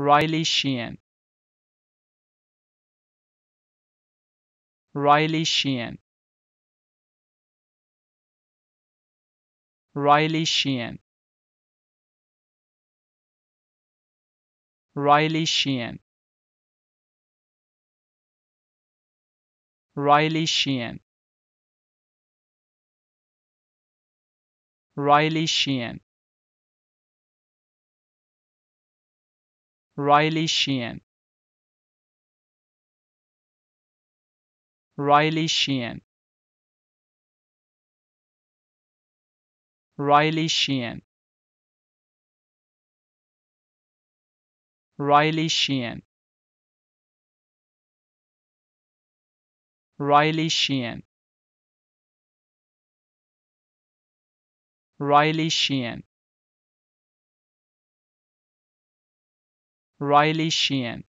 Riley Sheahan. Riley Sheahan. Riley Sheahan. Riley Sheahan. Riley Sheahan. Riley Sheahan Riley Sheahan. Riley Sheahan. Riley Sheahan. Riley Sheahan. Riley Sheahan. Riley Sheahan Riley Sheahan